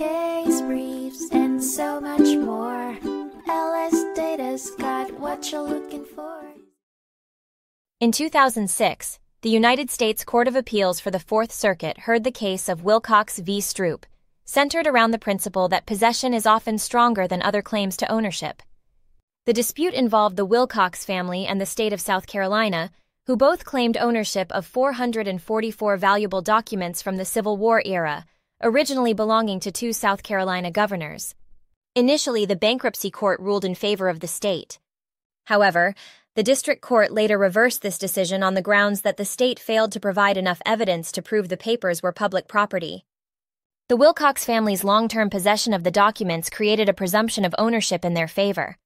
case briefs, and so much more. LS Data's got what you're looking for. In 2006, the United States Court of Appeals for the Fourth Circuit heard the case of Willcox v. Stroup, centered around the principle that possession is often stronger than other claims to ownership. The dispute involved the Willcox family and the state of South Carolina, who both claimed ownership of 444 valuable documents from the Civil War era, originally belonging to two South Carolina governors. Initially, the bankruptcy court ruled in favor of the state. However, the district court later reversed this decision on the grounds that the state failed to provide enough evidence to prove the papers were public property. The Willcox family's long term possession of the documents created a presumption of ownership in their favor.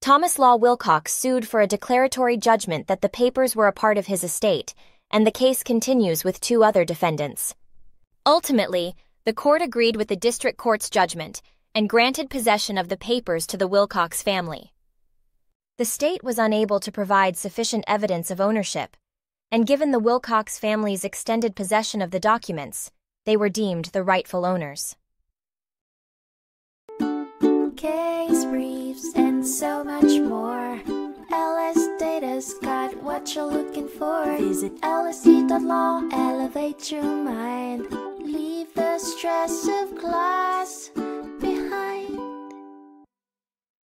Thomas Law Willcox sued for a declaratory judgment that the papers were a part of his estate, and the case continues with two other defendants. Ultimately, the court agreed with the district court's judgment and granted possession of the papers to the Willcox family. The state was unable to provide sufficient evidence of ownership, and given the Willcox family's extended possession of the documents, they were deemed the rightful owners. Case briefs, and so much more. LS Data's got what you're looking for. Visit lsd.law, elevate your mind. Stress of class.